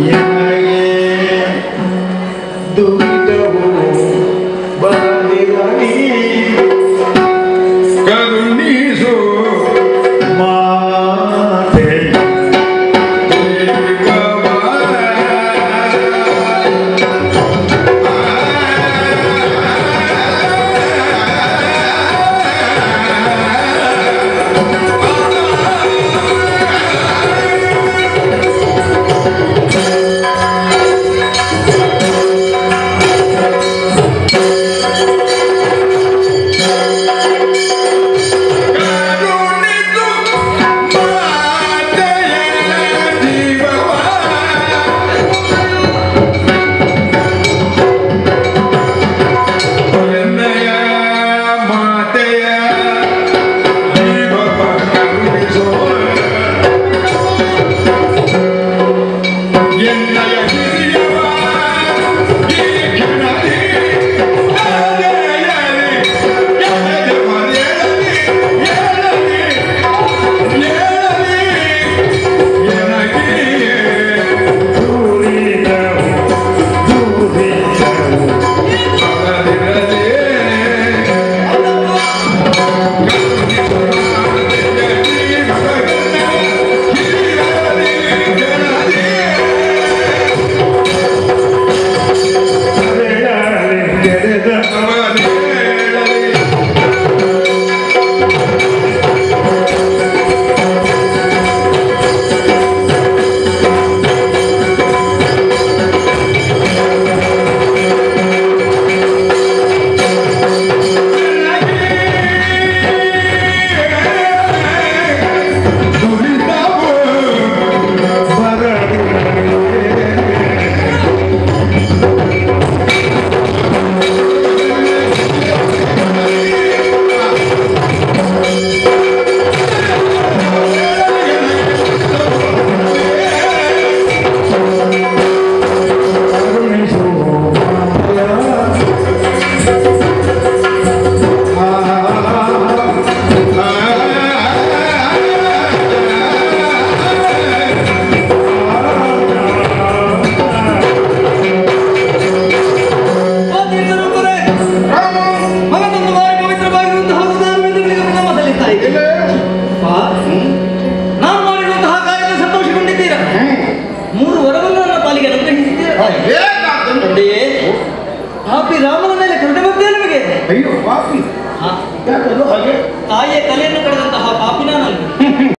Yeah. ಯಾಕಂದ್ರೆ ಹಾಗೆ? ತಾಯಿಯ ಕಲೆಯನ್ನು